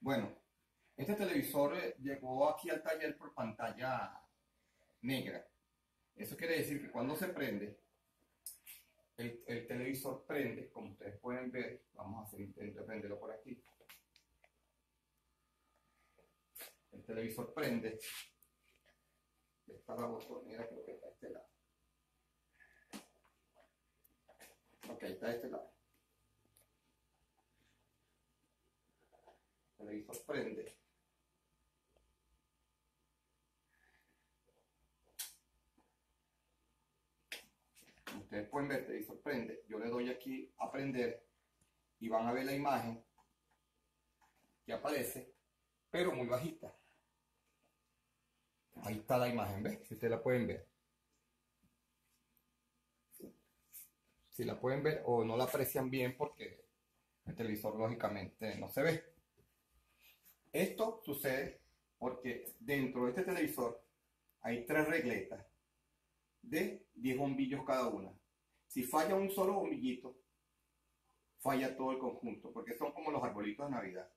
Bueno, este televisor eh, llegó aquí al taller por pantalla negra. Eso quiere decir que cuando se prende, el, televisor prende, como ustedes pueden ver, vamos a hacer intento de prenderlo por aquí. El televisor prende. Esta la botonera creo que está a este lado. Ok, está a este lado. El televisor prende. ustedes pueden ver, y sorprende, yo le doy aquí a prender y van a ver la imagen que aparece, pero muy bajita. Ahí está la imagen, ¿ves? Si ustedes la pueden ver. Si la pueden ver o no la aprecian bien porque el televisor lógicamente no se ve. Esto sucede porque dentro de este televisor hay tres regletas de 10 bombillos cada una. Si falla un solo bombillito, falla todo el conjunto, porque son como los arbolitos de Navidad.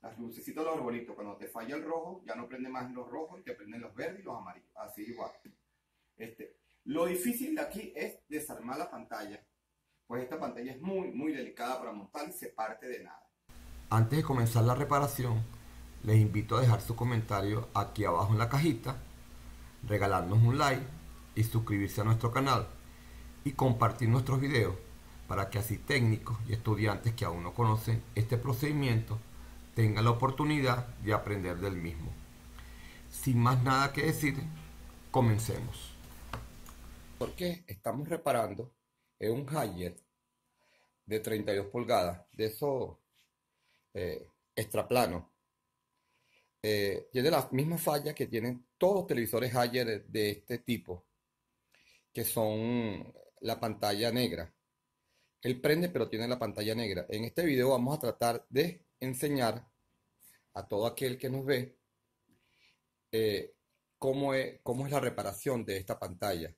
Las lucecitas de los arbolitos, cuando te falla el rojo, ya no prende más los rojos te prenden los verdes y los amarillos. Así igual. Este, lo difícil de aquí es desarmar la pantalla, pues esta pantalla es muy, muy delicada para montar y se parte de nada. Antes de comenzar la reparación, les invito a dejar su comentario aquí abajo en la cajita, regalarnos un like y suscribirse a nuestro canal y compartir nuestros videos para que así técnicos y estudiantes que aún no conocen este procedimiento tengan la oportunidad de aprender del mismo. Sin más nada que decir, comencemos. Porque estamos reparando en un Hyatt de 32 pulgadas, de esos eh, extraplanos. Eh, tiene las mismas fallas que tienen todos los televisores Hyatt de este tipo, que son la pantalla negra. Él prende pero tiene la pantalla negra. En este video vamos a tratar de enseñar a todo aquel que nos ve eh, cómo, es, cómo es la reparación de esta pantalla.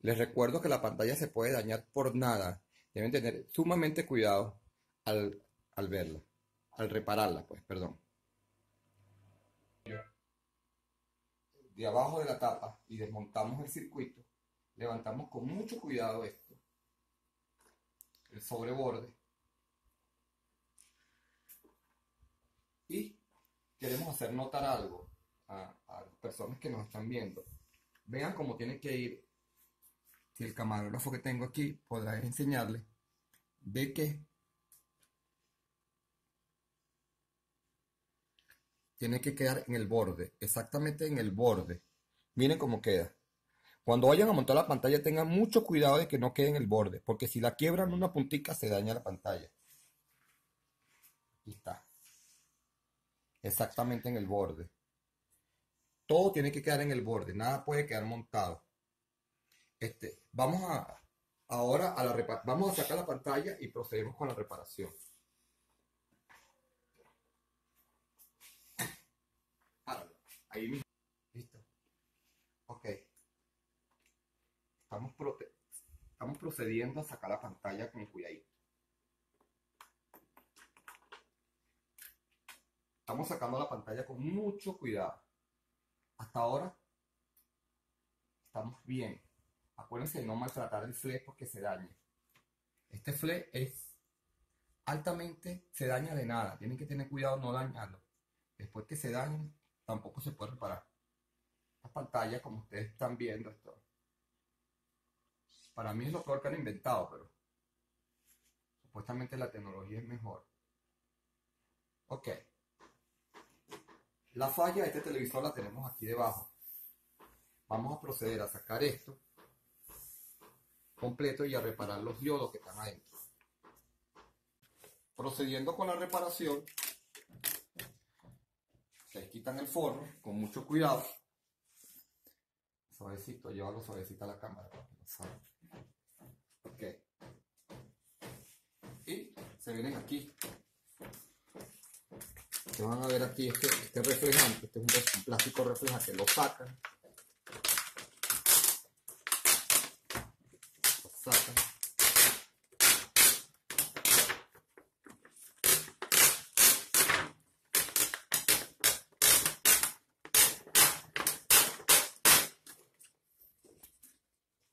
Les recuerdo que la pantalla se puede dañar por nada. Deben tener sumamente cuidado al, al verla, al repararla, pues, perdón. De abajo de la tapa y desmontamos el circuito levantamos con mucho cuidado esto, el sobreborde, y queremos hacer notar algo a, las personas que nos están viendo. Vean cómo tiene que ir, si el camarógrafo que tengo aquí podrá enseñarle, ve que tiene que quedar en el borde, exactamente en el borde. Miren cómo queda. Cuando vayan a montar la pantalla tengan mucho cuidado de que no quede en el borde, porque si la quiebran una puntica se daña la pantalla. Aquí está. Exactamente en el borde. Todo tiene que quedar en el borde, nada puede quedar montado. Este, vamos a ahora a la vamos a sacar la pantalla y procedemos con la reparación. Ahí mismo. Listo. Ok. Estamos, estamos procediendo a sacar la pantalla con cuidadito. Estamos sacando la pantalla con mucho cuidado. Hasta ahora estamos bien. Acuérdense de no maltratar el fle porque se daña. Este fle es altamente, se daña de nada. Tienen que tener cuidado no dañarlo. Después que se dañe, tampoco se puede reparar. La pantalla, como ustedes están viendo, esto para mí es lo peor que han inventado, pero supuestamente la tecnología es mejor. Ok. La falla de este televisor la tenemos aquí debajo. Vamos a proceder a sacar esto completo y a reparar los diodos que están adentro. Procediendo con la reparación, se quitan el forro con mucho cuidado. Suavecito, llévalo suavecito a la cámara para que lo Ok. Y se vienen aquí. Que van a ver aquí este, este reflejante. Este es un plástico reflejante. Lo sacan. Lo sacan.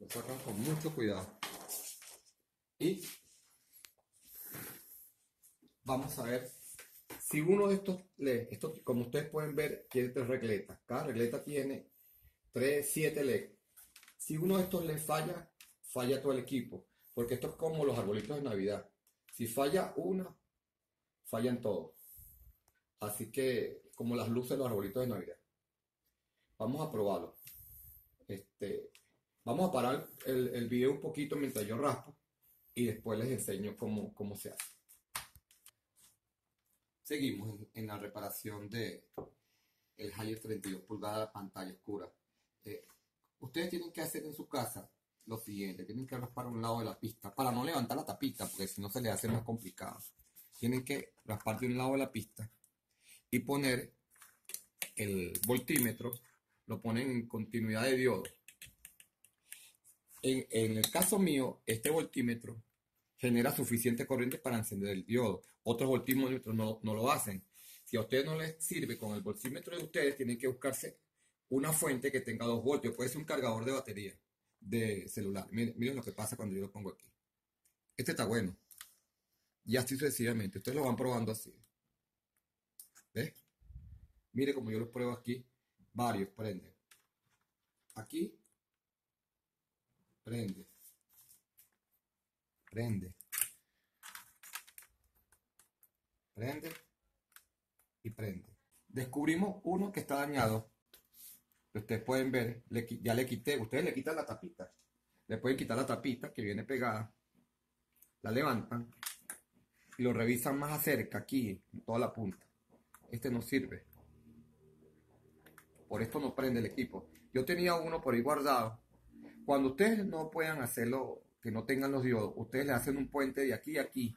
Sacan con mucho cuidado. Y vamos a ver si uno de estos, estos como ustedes pueden ver, tiene tres regletas. Cada regleta tiene 3, 7 LED. Si uno de estos le falla, falla todo el equipo. Porque esto es como los arbolitos de Navidad. Si falla una, fallan todos. Así que, como las luces de los arbolitos de Navidad. Vamos a probarlo. Este, vamos a parar el, el video un poquito mientras yo raspo y después les enseño cómo, cómo se hace. Seguimos en, la reparación de el Haier 32 pulgadas pantalla oscura. Eh, ustedes tienen que hacer en su casa lo siguiente, tienen que raspar un lado de la pista para no levantar la tapita, porque si no se le hace más complicado. Tienen que raspar de un lado de la pista y poner el voltímetro, lo ponen en continuidad de diodo. En, el caso mío, este voltímetro genera suficiente corriente para encender el diodo. Otros voltímetros no, no lo hacen. Si a ustedes no les sirve con el voltímetro de ustedes, tienen que buscarse una fuente que tenga dos voltios. Puede ser un cargador de batería de celular. Miren, lo que pasa cuando yo lo pongo aquí. Este está bueno. Y así sucesivamente. Ustedes lo van probando así. ¿Ves? Mire como yo lo pruebo aquí. Varios prende. Aquí. Prende. Prende. Prende. Y prende. Descubrimos uno que está dañado ustedes pueden ver, ya le quité, ustedes le quitan la tapita, le pueden quitar la tapita que viene pegada, la levantan y lo revisan más acerca, aquí, en toda la punta. Este no sirve. Por esto no prende el equipo. Yo tenía uno por ahí guardado. Cuando ustedes no puedan hacerlo, que no tengan los diodos, ustedes le hacen un puente de aquí a aquí.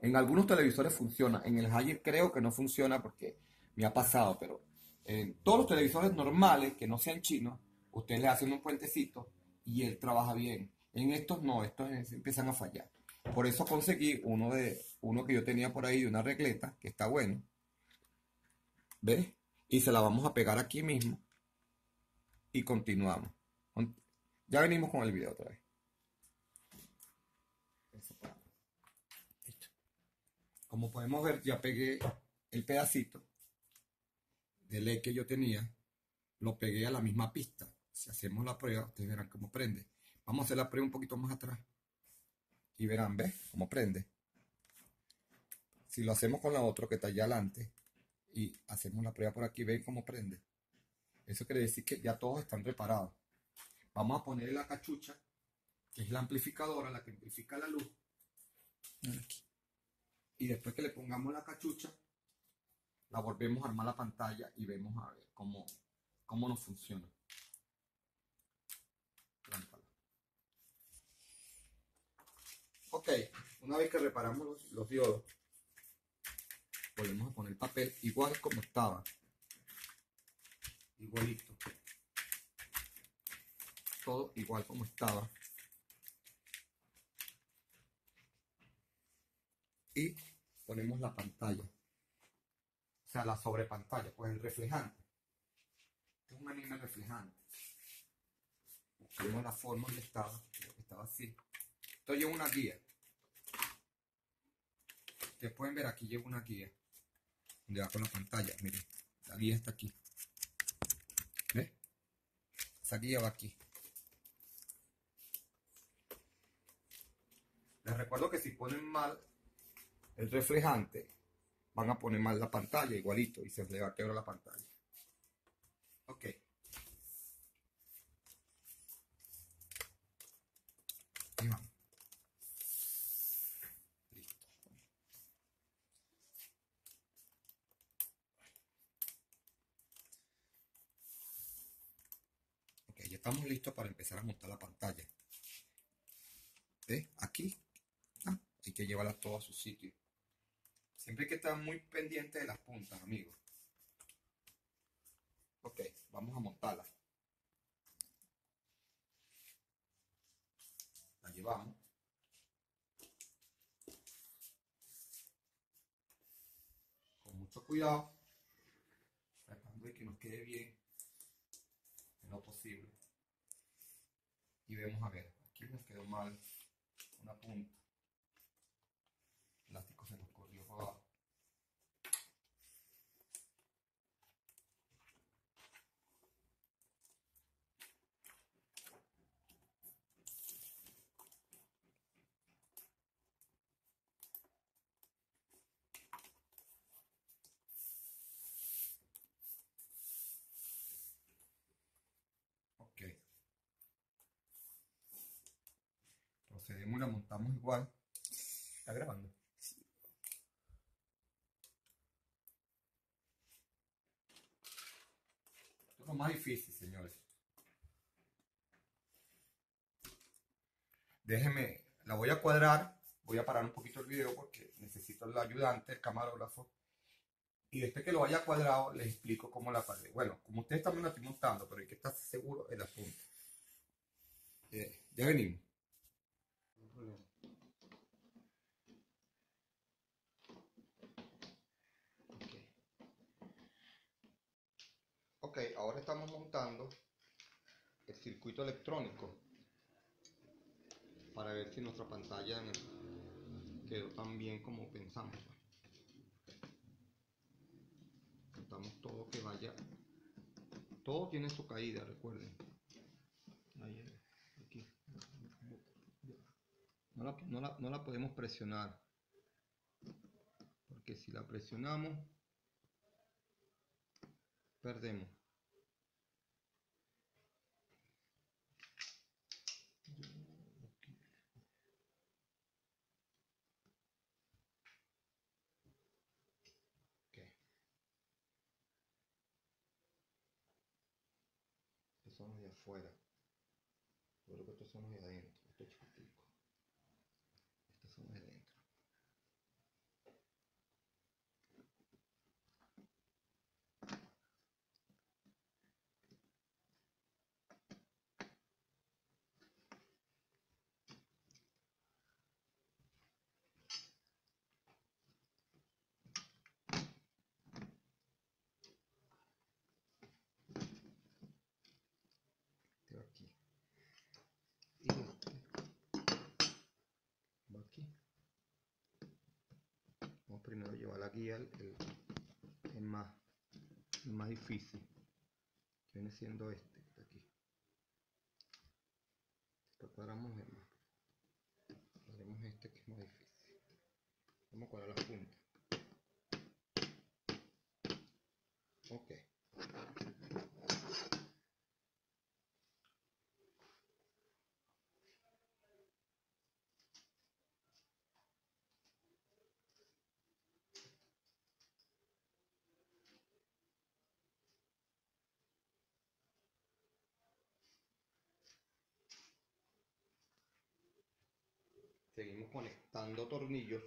En algunos televisores funciona, en el Haier creo que no funciona porque me ha pasado, pero en todos los televisores normales, que no sean chinos, ustedes le hacen un puentecito y él trabaja bien. En estos no, estos empiezan a fallar. Por eso conseguí uno, de, uno que yo tenía por ahí de una regleta, que está bueno. ¿Ves? Y se la vamos a pegar aquí mismo. Y continuamos. Ya venimos con el video otra vez. Como podemos ver, ya pegué el pedacito del E que yo tenía, lo pegué a la misma pista. Si hacemos la prueba, ustedes verán cómo prende. Vamos a hacer la prueba un poquito más atrás. Y verán, ¿ves? Cómo prende. Si lo hacemos con la otra que está allá adelante y hacemos la prueba por aquí, ven cómo prende. Eso quiere decir que ya todos están reparados. Vamos a poner la cachucha, que es la amplificadora, la que amplifica la luz. Y después que le pongamos la cachucha, la volvemos a armar la pantalla y vemos a ver cómo, cómo nos funciona. Ok, una vez que reparamos los, diodos, volvemos a poner el papel igual como estaba. Igualito. Todo igual como estaba. Y ponemos la pantalla o sea, la sobrepantalla, pues el reflejante. Es un anime reflejante. Busquemos la forma donde estaba, estaba así. Esto lleva una guía. Ustedes pueden ver aquí lleva una guía. Donde va con la pantalla, miren. La guía está aquí. ¿Ves? Esa guía va aquí. Les recuerdo que si ponen mal el reflejante, van a poner mal la pantalla igualito y se le va a quebrar la pantalla. Ok. Ahí vamos. Listo. Ok, ya estamos listos para empezar a montar la pantalla. ¿Ves? Aquí. Hay que llevarla todo a su sitio. Siempre hay que estar muy pendiente de las puntas, amigos. Ok, vamos a montarla. La llevamos. Con mucho cuidado. Tratando de que nos quede bien. En lo posible. y vemos a ver, aquí nos quedó mal una punta. El plástico se nos corrió para abajo. Ok. Procedemos y la montamos igual. ¿Está grabando? Esto es lo más difícil, señores. Déjenme, la voy a cuadrar. Voy a parar un poquito el video porque necesito el ayudante, el camarógrafo. Y después que lo haya cuadrado, les explico cómo la cuadré. Bueno, como ustedes también la estoy montando, pero hay que estar seguro en la punta. Eh, ya venimos. No hay problema. Ok. Ok, ahora estamos montando el circuito electrónico para ver si nuestra pantalla quedó tan bien como pensamos. Montamos todo que vaya. Todo tiene su caída, recuerden. Aquí. No la, no la- no la podemos presionar. Porque si la presionamos, perdemos. Son los de afuera. Yo creo que estos son los de adentro. Estos chiquiticos. Estos son los de adentro. Este va aquí. Y este va aquí. Vamos primero a llevar la guía, el, el- más, el más difícil. Que viene siendo este, está aquí. Cuadramos el más. Cuadremos este que es más difícil. Vamos a cuadrar las puntas. Ok. Seguimos conectando tornillos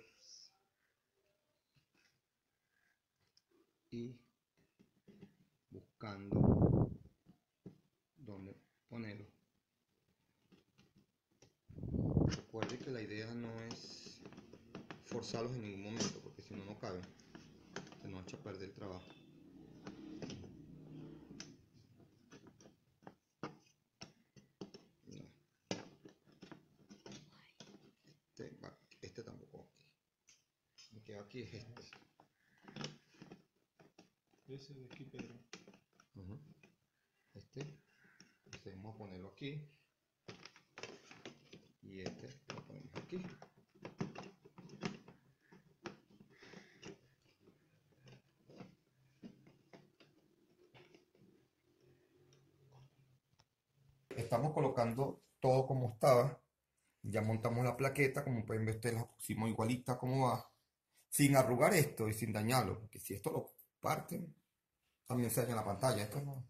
y buscando dónde ponerlo. Recuerde que la idea no es forzarlos en ningún momento porque si no no caben. Se nos echa a perder el trabajo. No. Este, va- este tampoco. Aquí es este. Ese de aquí, Pedro. Este, este vamos a ponerlo aquí. Y este lo ponemos aquí. Estamos colocando todo como estaba. Ya montamos la plaqueta, como pueden ver ustedes la pusimos igualita como va. Sin arrugar esto y sin dañarlo, porque si esto lo parten, también se daña la pantalla. Esto no.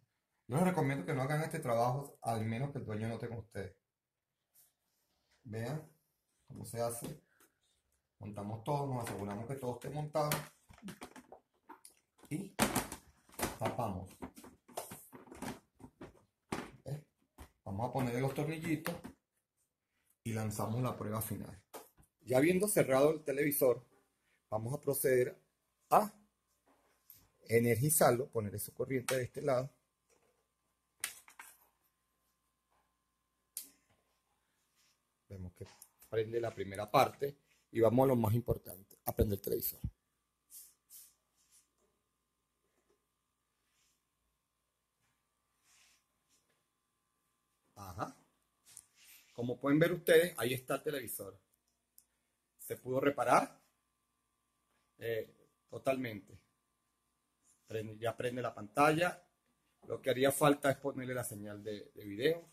Yo les recomiendo que no hagan este trabajo, al menos que el dueño no tenga ustedes. Vean cómo se hace. Montamos todo, nos aseguramos que todo esté montado. Y tapamos. Vamos a ponerle los tornillitos y lanzamos la prueba final. Ya habiendo cerrado el televisor, vamos a proceder a energizarlo, ponerle su corriente de este lado. Vemos que prende la primera parte y vamos a lo más importante, a prender el televisor. Ajá. Como pueden ver ustedes, ahí está el televisor. Se pudo reparar eh, totalmente. Ya prende la pantalla. Lo que haría falta es ponerle la señal de, de video.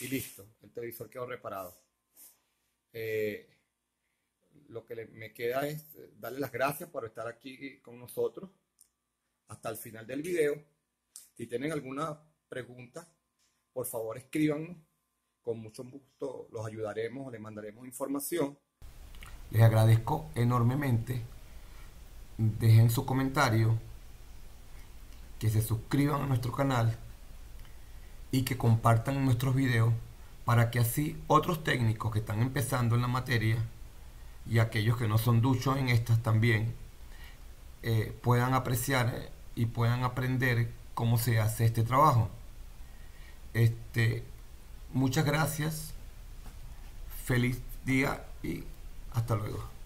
Y listo, el televisor quedó reparado. Eh, lo que me queda es eh, darle las gracias por estar aquí con nosotros hasta el final del video. Si tienen alguna pregunta, por favor escríbanos. Con mucho gusto los ayudaremos, les mandaremos información. Les agradezco enormemente. Dejen su comentario, que se suscriban a nuestro canal y que compartan nuestros videos para que así otros técnicos que están empezando en la materia y aquellos que no son duchos en estas también eh, puedan apreciar y puedan aprender cómo se hace este trabajo. Este, muchas gracias, feliz día y hasta luego.